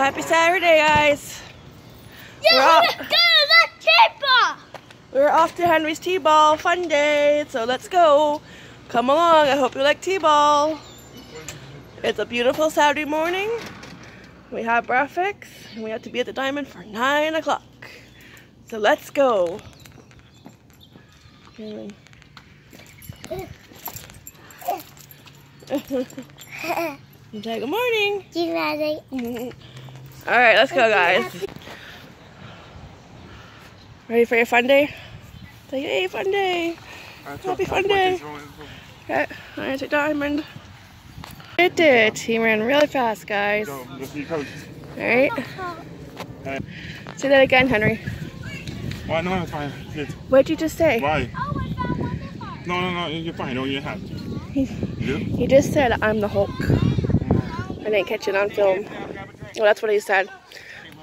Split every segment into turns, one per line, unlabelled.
Happy Saturday, guys.
Yeah,
We're off,
go to the
we're off to Henry's T-Ball fun day, so let's go. Come along. I hope you like T-Ball. It's a beautiful Saturday morning. We have breakfast, and we have to be at the Diamond for 9 o'clock. So let's go. Say good morning.
You ready?
All right, let's go, guys. Ready for your fun day? Say, hey, fun day. Happy fun day. Okay, there's a diamond. It did. He ran really fast, guys. All right. Say that again, Henry.
Why? No, it's fine.
What'd you just say?
why?
Oh, I found one the farm.
No, no, no. You're fine. No, you have.
He, he just said, I'm the Hulk. I didn't catch it on film. Well, that's what he said.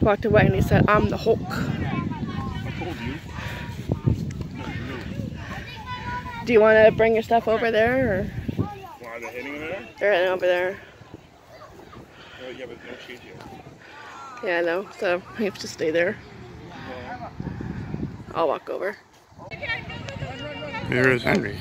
Walked away and he said, I'm the Hulk.
I told you.
Do you want to bring your stuff over there? Or
Why they're hitting there?
they're heading over there?
Uh, yeah, but no shade here.
Yeah, no. So I have to stay there. I'll walk over.
Here is Henry.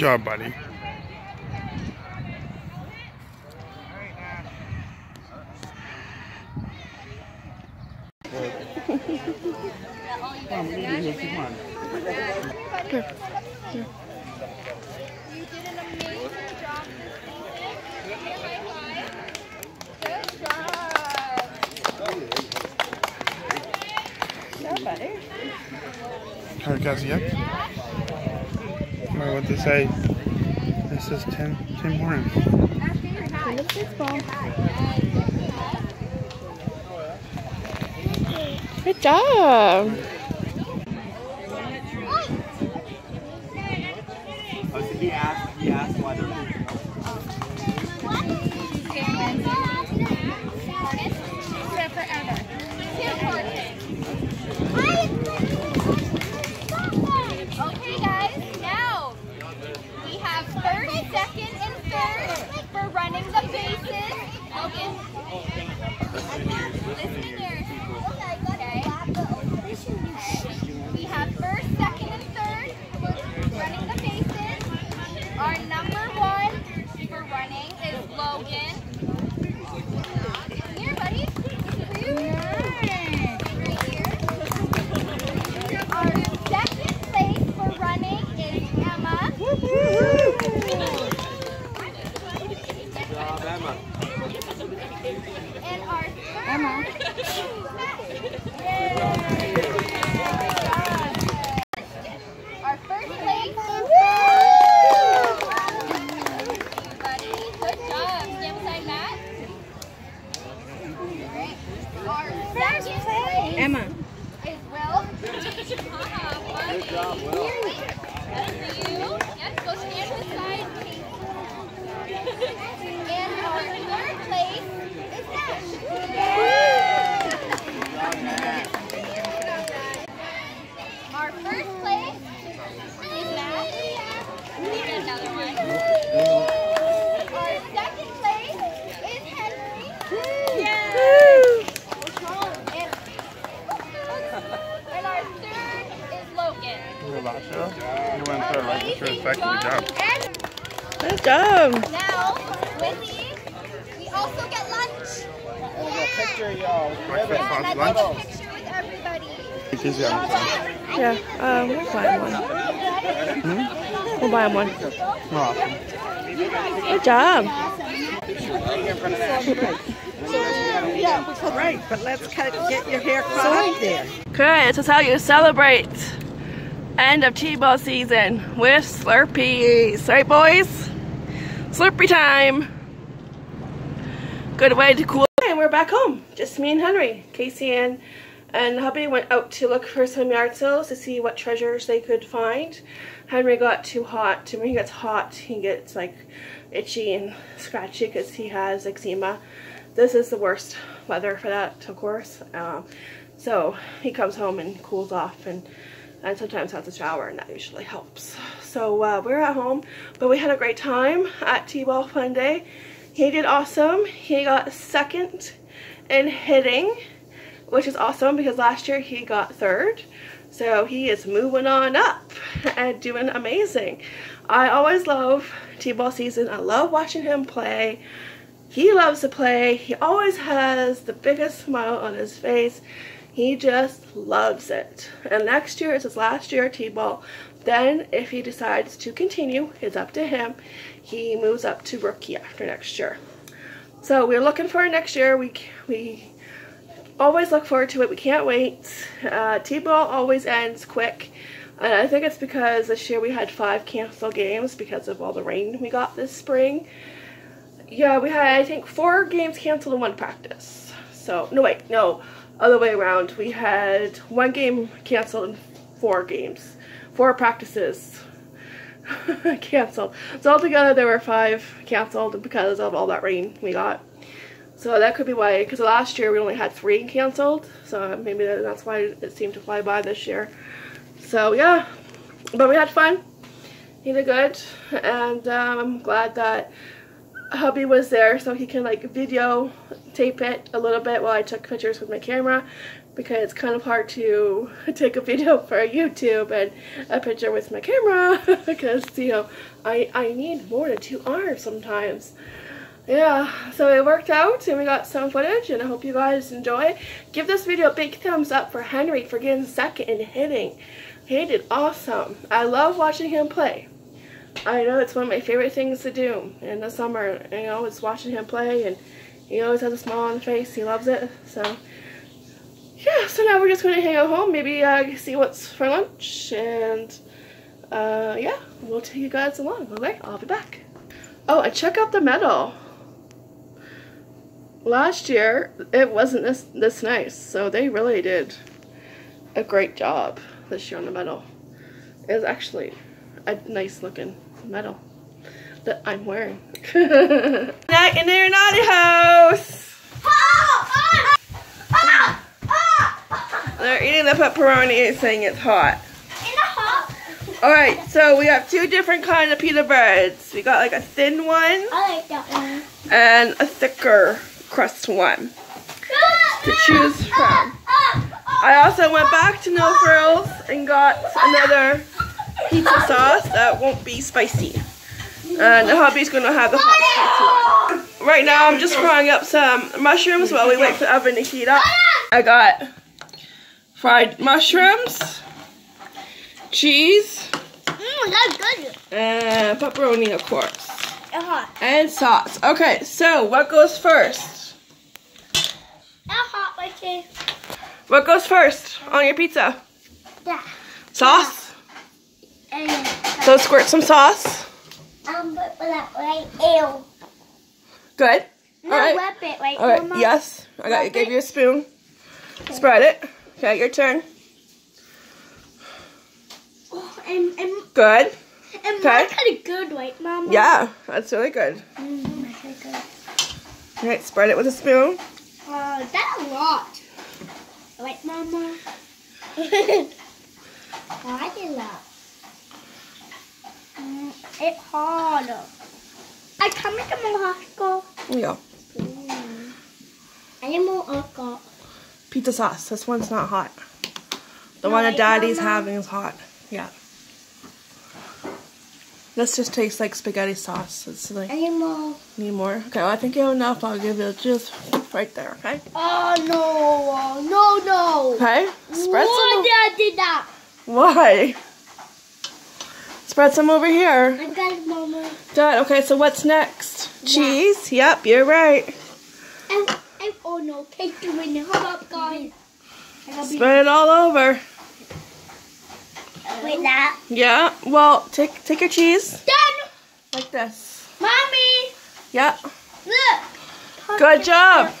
Job, buddy.
You did an amazing job. Good job.
Heard Cassie yet? What to say? This is Tim Tim Hortons.
Good job.
he asked, he asked why they're
Okay, guys, now we have first, second, and third for running the bases. Logan, listen here. Okay. We have first, second, and third running the bases. Our number one for running is Logan. Here, buddy. Right here. Our second place for running is Emma. And our third. Emma. Our first place. Buddy, good job. Stand beside Matt. Alright. Our second place.
Emma.
Is Will. Good job, Will. That's you. Yes, go stand beside me. And our third place is Ash. Our first place is Matt. We get another one. Our second place is Henry. And, and our third is Logan.
Lasha, you went third, right? That's your
Amazing
second job.
And
Good job.
now, with these, we also get lunch.
Breakfast,
And
lunch,
let's take a
lunch.
picture with everybody.
Casey, I'm
Yeah, um, we'll buy him one. We'll buy him one.
Awesome.
Good job.
Right, but let's cut, get your hair up there.
This is how you celebrate end of T-ball season with Slurpees. Right, boys? Slurpee time. Good way to cool. And we're back home. Just me and Henry. Casey and, and hubby went out to look for some yard sales to see what treasures they could find. Henry got too hot. When he gets hot, he gets like itchy and scratchy because he has eczema. This is the worst weather for that, of course. Um, so he comes home and cools off and, and sometimes has a shower and that usually helps. So uh, we're at home, but we had a great time at T-Ball Fun Day. He did awesome. He got second in hitting, which is awesome because last year he got third. So he is moving on up and doing amazing. I always love T-ball season. I love watching him play. He loves to play. He always has the biggest smile on his face. He just loves it. And next year is his last year at T-ball. Then if he decides to continue, it's up to him. He moves up to rookie after next year. So we're looking for next year. We we always look forward to it. We can't wait. Uh, T-ball always ends quick. And I think it's because this year we had five canceled games because of all the rain we got this spring. Yeah, we had, I think, four games canceled in one practice. So, no, wait, no, other way around. We had one game canceled in four games, four practices canceled. So altogether there were five canceled because of all that rain we got. So that could be why, because last year we only had three canceled, so maybe that's why it seemed to fly by this year. So yeah, but we had fun. He did good, and um, I'm glad that hubby was there so he can like video tape it a little bit while I took pictures with my camera because it's kind of hard to take a video for YouTube and a picture with my camera because you know I, I need more than two arms sometimes yeah, so it worked out and we got some footage and I hope you guys enjoy. Give this video a big thumbs up for Henry for getting second in hitting. He did awesome. I love watching him play. I know it's one of my favorite things to do in the summer. You know, it's watching him play and he always has a smile on his face. He loves it. So, yeah, so now we're just going to hang out home. Maybe uh, see what's for lunch and, uh, yeah, we'll take you guys along. Okay, I'll be back. Oh, and check out the medal last year it wasn't this this nice so they really did a great job this year on the medal it was actually a nice looking medal that I'm wearing Not in their naughty house they're eating the pepperoni and saying it's hot Alright, so we have two different kind of pita breads. We got like a thin one.
I like that one.
And a thicker crust one to choose from. I also went back to No Frills and got another pizza sauce that won't be spicy. And the hubby's gonna have the hot one. Right now I'm just frying up some mushrooms while we wait for the oven to heat up. I got fried mushrooms, cheese,
Mmm,
and pepperoni of course.
Hot.
And sauce. Okay, so what goes first?
Hot.
What goes first on your pizza?
Yeah.
Sauce?
And,
So squirt some sauce.
um, it up, right? Ew.
Good.
No,
All right.
whip it, right?
All right.
Mama?
Yes. I got you. Gave you a spoon. Spread it. Okay, your turn.
Oh, and, and,
Good.
and
Okay.
kind of good, right, Mama?
Yeah, that's really good.
Mm, that's really good.
All right, spread it with a spoon.
Uh, that's a lot. Right, Mama? I did that. Mm, it's hard. I come into my hospital.
Yeah.
Animal alcohol.
Pizza sauce. This one's not hot. The
No,
one that Daddy's
Mama.
having is hot. Yeah. This just tastes like spaghetti sauce. It's like
Animal.
need more. Okay, well, I think you have enough. I'll give you just right there. Okay.
Oh no! No no!
Okay. Spread
Why
some.
did I do that?
Why? Spread some over here.
I got it, Mama.
Done. Okay, so what's next? Cheese? Yep, you're right.
Oh no, cake to win. Hold up, guys. I
Spread it all over.
With that.
Yeah. Well, take take your cheese
Done.
like this.
Mommy,
Yeah.
look.
Good job.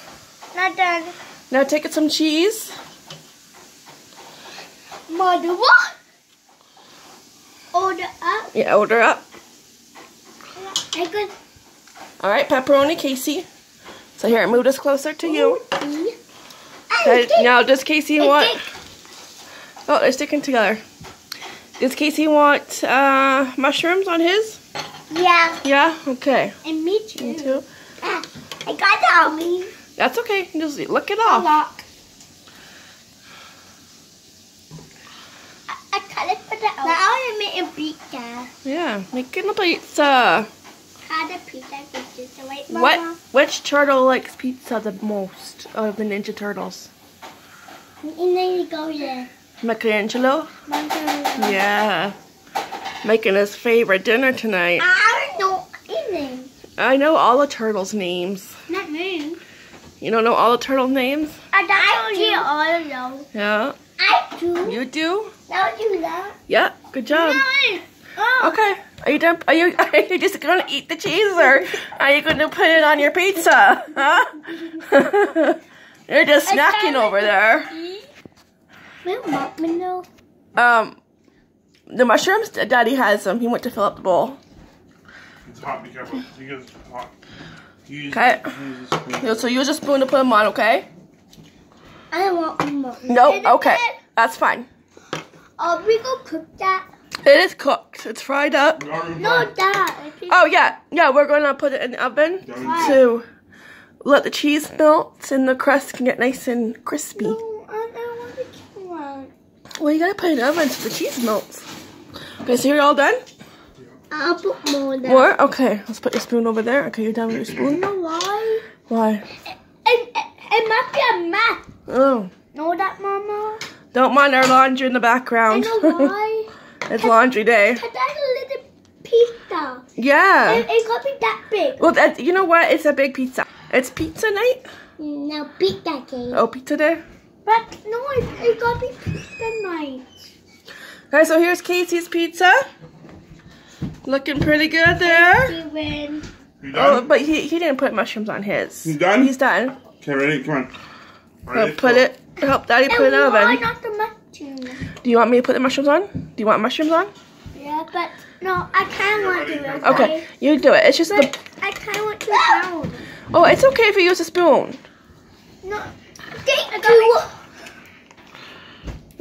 Not done.
Now take it some cheese.
Mother, what? Order up.
Yeah, order up.
I could
All right, pepperoni, Casey. So here, move this closer to you. Okay, now does Casey want? Oh, they're sticking together. Does Casey want uh, mushrooms on his?
Yeah,
Yeah. Okay.
and me too.
Me too.
Ah, I got that on me.
That's okay. Just look it
A
off.
lot. I, I cut it for the Now I want to make a pizza.
Yeah, making a pizza.
Cut a pizza with just the white
What? Which turtle likes pizza the most of the Ninja Turtles?
And then you go there.
Michelangelo.
Mama.
Yeah. Making his favorite dinner tonight.
I don't know anything.
I know all the turtles' names.
Not me.
You don't know all the turtle names?
I don't do all of them.
Yeah.
I do.
You do?
Now do that.
Yeah. Good job.
Oh.
Okay. Are you done? Are you are you just gonna eat the cheese or are you gonna put it on your pizza? Huh? You're just snacking over there.
Will mama know?
Um, the mushrooms. Daddy has them. He went to fill up the bowl.
It's hot. Be careful. You guys hot. Use,
Okay.
use a spoon.
Yeah, So use a spoon to put them on, okay?
I don't want more.
Nope. Okay. That's fine.
Are we gonna cook that?
It is cooked. It's fried up.
No, that.
Oh yeah, yeah. We're gonna put it in the oven to let the cheese melt and the crust can get nice and crispy.
No, I don't want the chicken one.
Well, you gotta put it in the oven so the cheese melts. Okay, so you're all done?
I'll put more there.
More? Okay, let's put your spoon over there. Okay, you're done with your
You
spoon?
know why?
Why?
It, it, it might be a mess.
Oh,
Know that, Mama?
don't mind our laundry in the
I
background.
know why.
it's laundry day.
Cause that's a little pizza.
Yeah.
It, it got be that big.
Well, that, you know what? It's a big pizza. It's pizza night?
No, pizza cake.
Oh, pizza day?
But no, it, it got be pizza night.
Okay, so here's Casey's pizza. Looking pretty good there.
Steven.
You
Oh, but he, he didn't put mushrooms on his.
You done?
He's done.
Okay, ready? Come on.
So
Ready?
put
Go.
it, help daddy put it in the
And
oven.
not the mushroom?
Do you want me to put the mushrooms on? Do you want mushrooms on?
Yeah, but no, I kind of want to do it.
Okay, you do it. It's just
But
the.
I kind of want to down.
Oh, it's okay if you use a spoon.
No, thank you.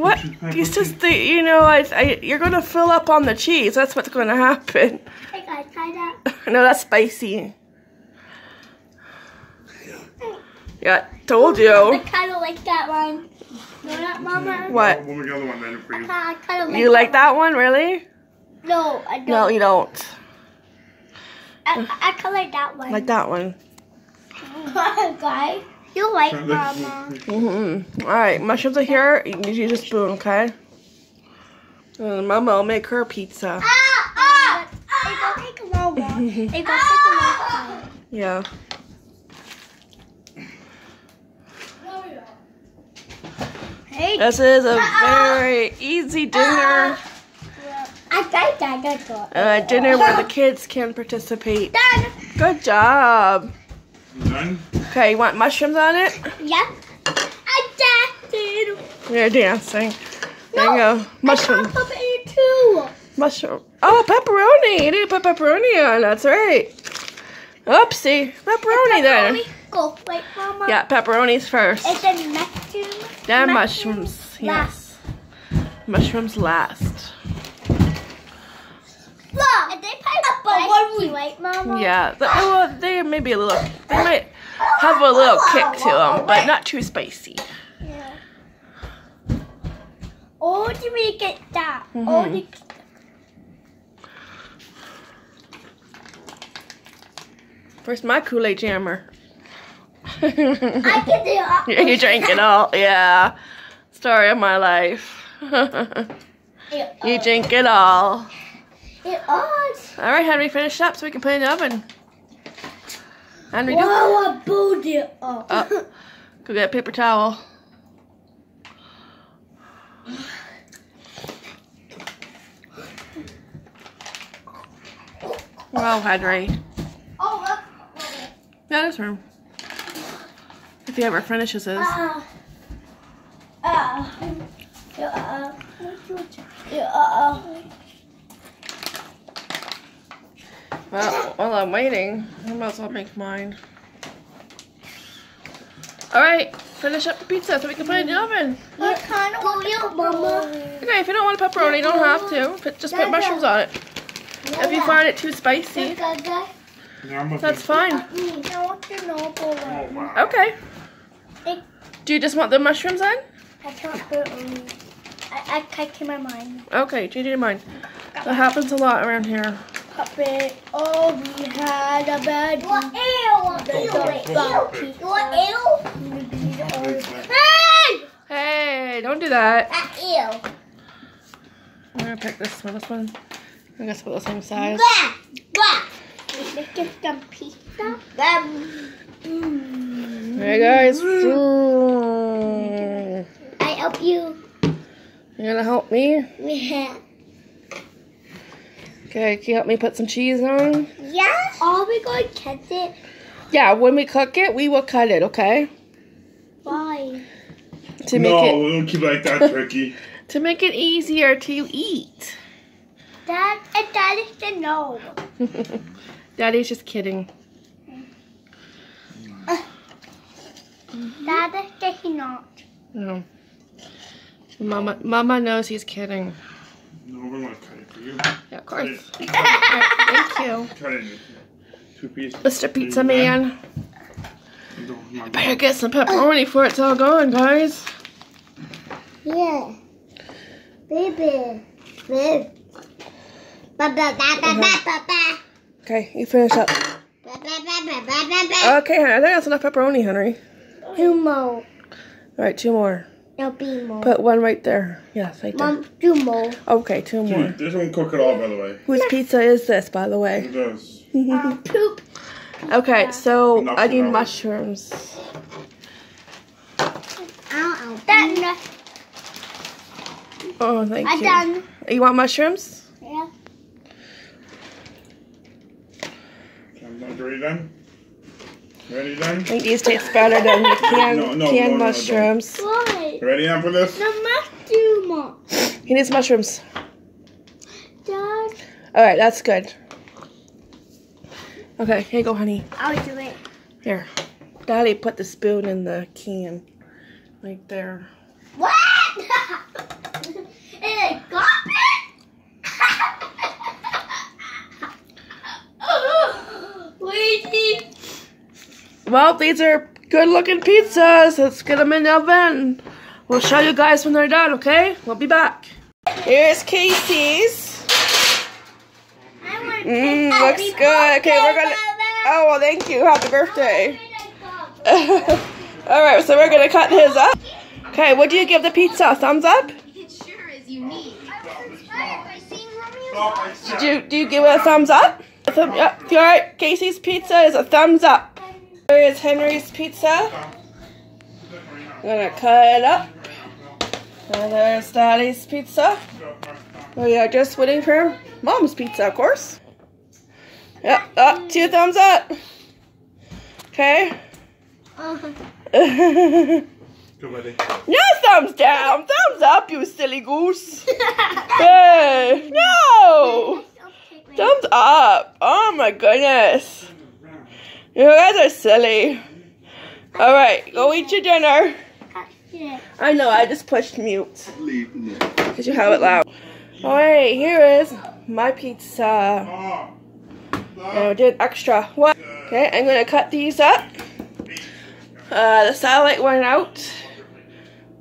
What? It's just the, you know, I, I, you're gonna fill up on the cheese. That's what's gonna happen.
Hey guys, try that.
no, that's spicy. Yeah, told you.
I kind of like that one. Know that, Mama?
What?
We'll make another one then for you.
I kind of like.
You like that one, really?
No, I don't.
No, you don't.
I, I kind of like that one.
Like that one.
guys, you like
Let's-
Mama?
Mm-hmm. All right, mushrooms are here. You can use a spoon, okay? And Mama will make her pizza.
Ah, ah! ah. It take a long. It take a.
Yeah.
Hey,
This is a ah, ah. very easy dinner.
I got that. That's good.
A dinner where the kids can participate.
Done.
Good job.
You done?
Okay, you want mushrooms on it?
Yep. I did.
You're dancing. There you go. Mushroom.
I too.
Mushroom. Oh, pepperoni. You didn't put pepperoni on. That's right. Oopsie. Pepperoni then.
Go. Wait, Mama.
Yeah, pepperoni's first.
And then mushroom.
Then mushrooms. Yes. Mushrooms last.
Look. And they probably spicy, right, Mama?
Yeah. The, well, they may be a little. They might have a little kick to them, but not too spicy.
Yeah. Or do we get that?
Mhm.
do
First, my Kool Aid jammer.
I can do it.
you drink it all. Yeah. Story of my life. You drink it all.
It was.
All right, Henry, finish up so we can put it in the oven. Henry, do
Whoa, I pulled it up.
up. Uh, go get a paper towel. Well, Henry.
Oh, look.
Yeah, that's room. If he ever finishes his.
Uh, uh, uh, uh, uh,
well, while I'm waiting. I might as well make mine. Alright, finish up the pizza so we can put it in the oven.
What kind of you, Mama?
Okay, if you don't want pepperoni, you don't have to. Put, just put mushrooms on it. If you find it too spicy,
Yeah, I'm looking.
that's fine.
I want to know
Oh.
Okay. Do you just want the mushrooms in?
I can't put it on. I, I can't my mind.
Okay, change your mind. That happens a lot around here.
Cup it. Oh, we had a bad. What ew? What ew? Hey!
Hey, don't do that.
That ew.
I'm gonna pick this one. This one, I guess about the same size.
Blah, blah. Let's get some pizza. Mm.
Hey guys. Mm.
I help you.
You gonna help me?
Yeah.
Okay, can you help me put some cheese on?
Yeah. Are we going to cut it?
Yeah, when we cook it, we will cut it, okay?
Why?
To make
no,
it
don't keep like that, Tricky.
to make it easier to eat.
Dad, and Dad is the no.
Daddy's just kidding.
Dad is the he not.
No. Mama, Mama knows he's kidding.
No, we're gonna cut it for you.
Yeah, of course.
Cut it,
thank you,
cut it two pieces.
Mr. Pizza Man.
Don't-
Better get some pepperoni before it's all gone, guys.
Yeah. Baby. Baby. Ba ba ba ba ba ba ba.
Okay, you finish up.
Ba ba ba ba ba ba ba.
Okay, I think that's enough pepperoni, Henry.
Two more.
All right, two more.
No, be more.
Put one right there. Yes, right there.
Mom, two more.
Okay, two more.
Dude, this won't cook at all, by the way.
Whose pizza is this, by the
It
way?
does.
Uh, poop.
Okay, so
Enough
I need
for
mushrooms.
Ow, ow.
Oh, thank
I'm
you.
done.
You want mushrooms?
Yeah.
I'm not ready then. Ready then?
I think these taste better than the canned,
No, no,
canned
no, no,
mushrooms.
Why?
Ready now for this?
No, must do more.
He needs mushrooms.
Dad.
All right, that's good. Okay, here you go, honey.
I'll do it.
Here. Daddy put the spoon in the can. Right there.
What? and I got it? Wait.
Well, these are good looking pizzas. Let's get them in the oven. We'll show you guys when they're done, okay? We'll be back. Here's Casey's. Mmm, looks good. Okay, we're gonna. Oh, well, thank you. Happy birthday. All right, so we're gonna cut his up. Okay, what do you give the pizza? Thumbs up?
It sure is unique. I was inspired by seeing Romeo.
Stop, I said.
Do you, do you give it a thumbs up? A thumb, yep. All right, Casey's pizza is a thumbs up. Here is Henry's pizza. I'm gonna cut it up. And there's Daddy's pizza. We are just waiting for Mom's pizza, of course. Yep, up, two thumbs up. Okay.
Uh-huh.
no
Go, buddy.
thumbs down, thumbs up, you silly goose. Hey, no. Thumbs up. Oh my goodness. You guys are silly. All right, go eat your dinner.
Yeah.
I know, I just pushed mute because you have it loud. All right, here is my pizza. And I did extra. What? Okay, I'm gonna cut these up. Uh, the satellite went out.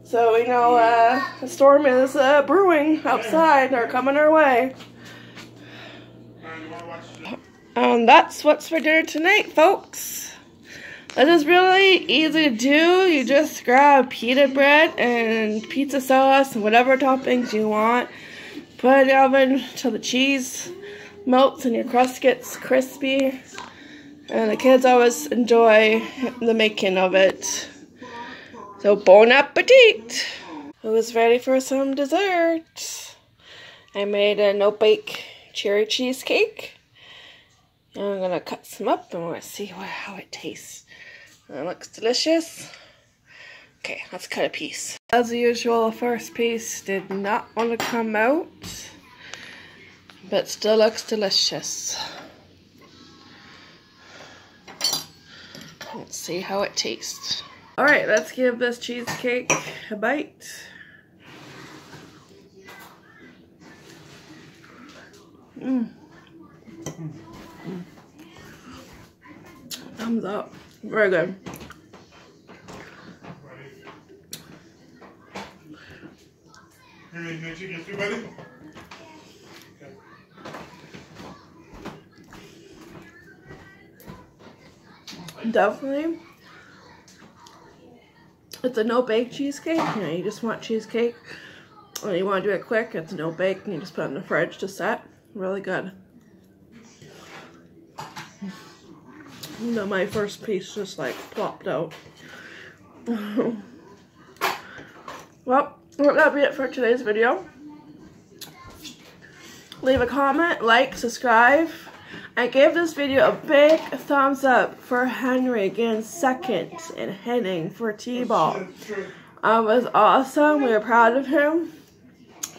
So we know uh, the storm is uh, brewing outside They're coming our way. And that's what's for dinner tonight, folks. This is really easy to do. You just grab pita bread and pizza sauce and whatever toppings you want. Put it in the oven till the cheese melts and your crust gets crispy. And the kids always enjoy the making of it. So bon appetit! Who's ready for some dessert? I made a no bake cherry cheesecake. I'm gonna cut some up and we're gonna see how it tastes. Looks delicious. Okay, let's cut a piece. As usual, first piece did not want to come out, but still looks delicious. Let's see how it tastes. Alright, let's give this cheesecake a bite. Mmm. Thumbs up. Very good. Definitely. It's a no bake cheesecake. You know, you just want cheesecake and you want to do it quick. It's no bake and you just put it in the fridge to set. Really good. You know, my first piece just like plopped out. well, that'll be it for today's video. Leave a comment, like, subscribe, I gave this video a big thumbs up for Henry getting second in hitting for T-ball. That was awesome. We are proud of him.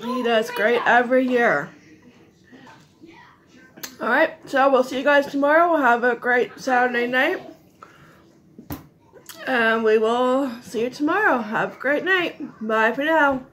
He does great every year. Alright, so we'll see you guys tomorrow. We'll have a great Saturday night. And we will see you tomorrow. Have a great night. Bye for now.